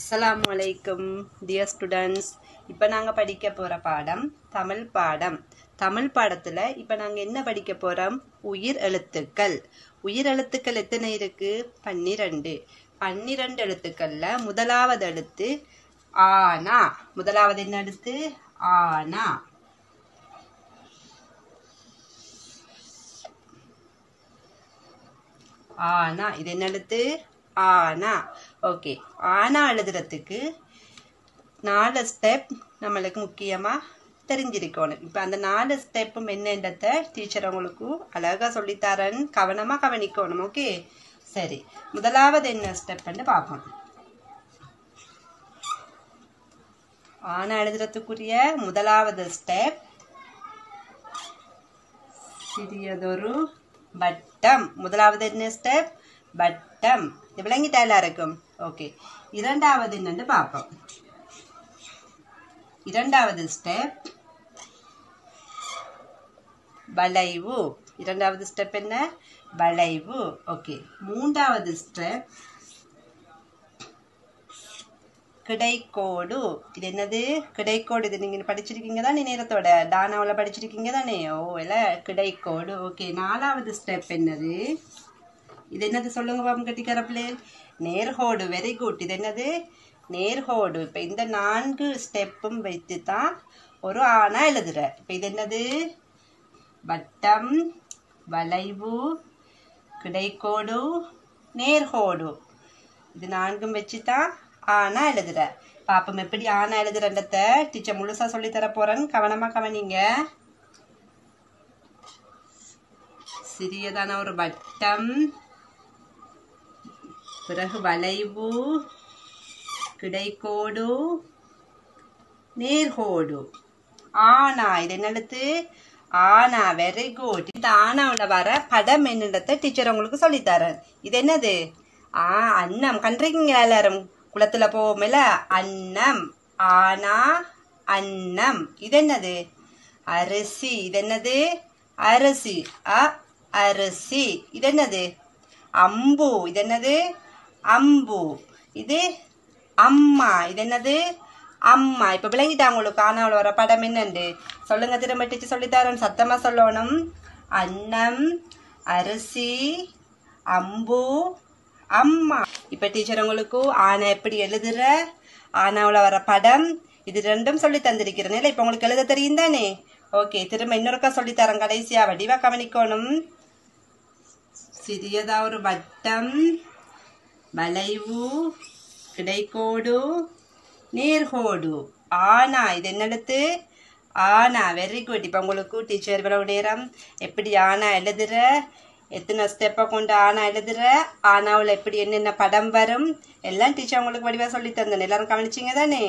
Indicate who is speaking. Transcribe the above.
Speaker 1: அஸ்லாம் அலைக்கும் dear students இப்போ நாங்கள் படிக்க போகிற பாடம் தமிழ் பாடம். தமிழ் பாடத்தில் இப்போ நாங்கள் என்ன படிக்க போகிறோம் உயிர் எழுத்துக்கள். உயிர் எழுத்துக்கள் எத்தனை இருக்கு? பன்னிரெண்டு. பன்னிரெண்டு எழுத்துக்களில் முதலாவது எழுத்து ஆனா. முதலாவது என்ன எழுத்து? ஆனா. ஆனா. இது என்ன எழுத்து? ஆனா ஓகே ஆனா எழுதுறதுக்கு நாலு ஸ்டெப் நம்மளுக்கு முக்கியமாக தெரிஞ்சிருக்கணும். இப்போ அந்த நாலு ஸ்டெப்பும் என்னன்றத டீச்சர் உங்களுக்கு அழகாக சொல்லித்தரேன். கவனமாக கவனிக்கணும் ஓகே சரி. முதலாவது என்ன ஸ்டெப்னு பார்ப்போம். ஆனா எழுதுறதுக்குரிய முதலாவது ஸ்டெப் சிறியதொரு வட்டம். முதலாவது என்ன ஸ்டெப் வட்டம் இது விளங்கிட்டா எல்லாருக்கும் ஓகே. இரண்டாவது என்னன்னு பார்ப்போம். இரண்டாவது ஸ்டெப். வளைவு. இரண்டாவது ஸ்டெப் என்ன? வளைவு. ஓகே. மூன்றாவது ஸ்டெப். கிடைக்கோடு. இது என்னது? கிடைக்கோடு. இது நீங்கள் படிச்சிருக்கீங்க தானே நேரத்தோட? தானாவில் படிச்சிருக்கீங்க தானே? ஓ இல்லை கிடைக்கோடு. ஓகே. நாலாவது ஸ்டெப் என்னது? இது என்னது சொல்லுங்க பாம் கட்டிக்காரப்பிள்ளை? நேர்கோடு வெரி குட் இது என்னது நேர்கோடு. இப்போ இந்த நான்கு ஸ்டெப்பும் வைத்து தான் ஒரு ஆணா எழுதுற. இப்போ இது என்னது வட்டம் வளைவு கிடைக்கோடு நேர்கோடு. இது நான்கும் வச்சு தான் ஆனா எழுதுற. பாப்பம் எப்படி ஆனா எழுதுறன்றத டீச்சர் முழுசா சொல்லி தர போறேன். கவனமா கவனிங்க. சிறியதான ஒரு வட்டம் பிறகு வளைவு கிடைக்கோடு நேர்கோடு. ஆனா இது என்னடுத்து ஆனா வெரி குட் இந்த ஆனாவில் வர படம் என்னிடத்தை டீச்சர் உங்களுக்கு சொல்லித்தரேன். இது என்னது? ஆ அன்னம். கண்டிருக்கீங்களா எல்லாரும்? குளத்துல போவோம்ல? அன்னம். ஆனா அன்னம். இது என்னது? அரிசி. இது என்னது? அரிசி. அ அரிசி. இது என்னது? அம்பு. இது என்னது? அம்பு. இது அம்மா. இது என்னது? அம்மா. இப்ப விளங்கிட்டா உங்களுக்கு. ஆனால் வர படம் என்னண்டு? சொல்லுங்க திரும்ப டீச்சர் சொல்லித்தரேன். சத்தமா சொல்லணும். அன்னம் அரிசி அம்பு அம்மா. இப்ப டீச்சர் உங்களுக்கு ஆனா எப்படி எழுதுற? ஆனாவில் வர படம். இது ரெண்டும் சொல்லி தந்திருக்கிறேன். இப்ப உங்களுக்கு எழுத தெரியும் தானே ஓகே திரும்ப இன்னொருக்கா சொல்லி தரேன் கடைசியா. வடிவா கவனிக்கணும். சிறியதா ஒரு வட்டம். வளைவு கிடைக்கோடு நேர்கோடு. ஆனா இது என்னடுத்து ஆனா வெரி குட் இப்போ உங்களுக்கு டீச்சர் இவ்வளவு நேரம் எப்படி ஆனா எழுதுற? எத்தனை ஸ்டெப்பை கொண்டு ஆனா எழுதுற? ஆனாவில் எப்படி என்னென்ன படம் வரும்? எல்லாம் டீச்சர் உங்களுக்கு வடிவாக சொல்லி தந்தேன். எல்லாரும் கவனிச்சிங்க தானே?